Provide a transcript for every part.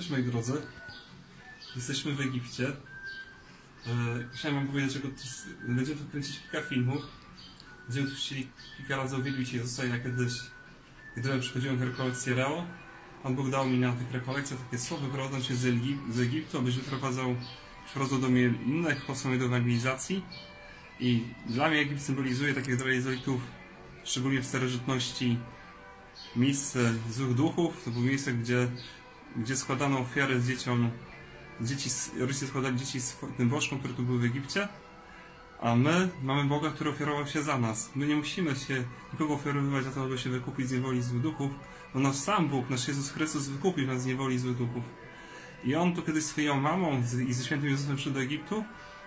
Cześć moi drodzy. Jesteśmy w Egipcie. E, chciałem wam powiedzieć, że będziemy tu kręcić kilka filmów. Będziemy tu chcieli kilka razy uwielbić Jezusa. Ja kiedyś, gdy przychodziłem rekolekcję Reo, Pan Bóg dał mi na tych rekolekcjach takie słowo wyprowadzam się z, Egip- z Egiptu, abyś wyprowadzał, przyprowadzał do mnie innych posłów do ewangelizacji. I dla mnie Egipt symbolizuje, tak jak dla szczególnie w starożytności, miejsce złych duchów. To było miejsce, gdzie gdzie składano ofiary z dzieciom, dzieci, rodzice składali dzieci z tym bożkom, które tu były w Egipcie, a my mamy Boga, który ofiarował się za nas. My nie musimy się nikogo ofiarowywać za to, aby się wykupić z niewoli złych duchów, bo nasz sam Bóg, nasz Jezus Chrystus wykupił nas z niewoli złych duchów. I On tu kiedyś swoją mamą i ze świętym Jezusem przyszedł do Egiptu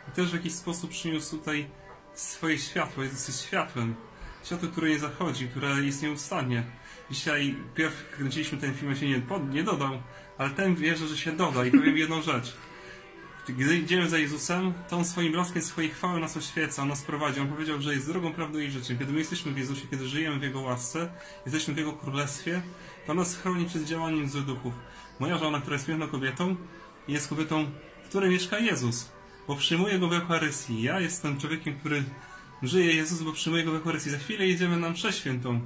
i też w jakiś sposób przyniósł tutaj swoje światło. Jezus światłem. Światło, które nie zachodzi, które jest nieustannie. Dzisiaj pierw kręciliśmy ten film, się nie, pod, nie dodał, ale ten wierzę, że się doda i powiem jedną rzecz. Gdy idziemy za Jezusem, to On swoim blaskiem swojej chwały nas oświeca, On nas prowadzi. On powiedział, że jest drogą, prawdą i życiem. Kiedy my jesteśmy w Jezusie, kiedy żyjemy w Jego łasce, jesteśmy w Jego królestwie, to nas chroni przed działaniem złych duchów. Moja żona, która jest piękną kobietą, jest kobietą, w której mieszka Jezus, bo przyjmuje Go w Eucharystii. Ja jestem człowiekiem, który żyje Jezus, bo przyjmuje Go w. Za chwilę jedziemy na mszę świętą,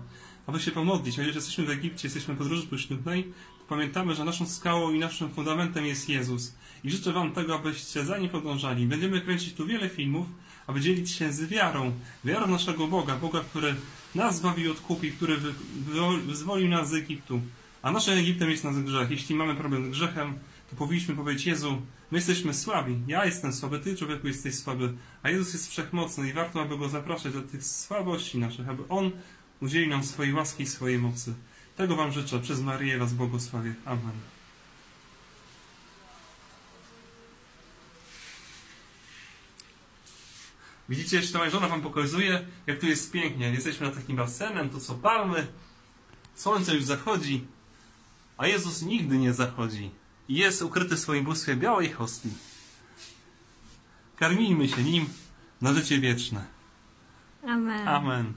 aby się pomodlić. Chociaż jesteśmy w Egipcie, jesteśmy w podróży poślubnej, to pamiętamy, że naszą skałą i naszym fundamentem jest Jezus. I życzę Wam tego, abyście za nim podążali. Będziemy kręcić tu wiele filmów, aby dzielić się z wiarą. Wiarą naszego Boga, Boga, który nas zbawił i odkupił, który wy, wy, wyzwolił nas z Egiptu. A naszym Egiptem jest nasz grzech. Jeśli mamy problem z grzechem, to powinniśmy powiedzieć, Jezu, my jesteśmy słabi. Ja jestem słaby, Ty, człowieku, jesteś słaby. A Jezus jest wszechmocny i warto, aby Go zapraszać do tych słabości naszych, aby On udzielił nam swojej łaski i swojej mocy. Tego Wam życzę. Przez Marię Was błogosławię. Amen. Widzicie, jeszcze moja żona Wam pokazuje, jak tu jest pięknie. Jesteśmy na takim basenem, tu są palmy, słońce już zachodzi, a Jezus nigdy nie zachodzi. I jest ukryty w swoim bóstwie białej hostii. Karmijmy się Nim na życie wieczne. Amen. Amen.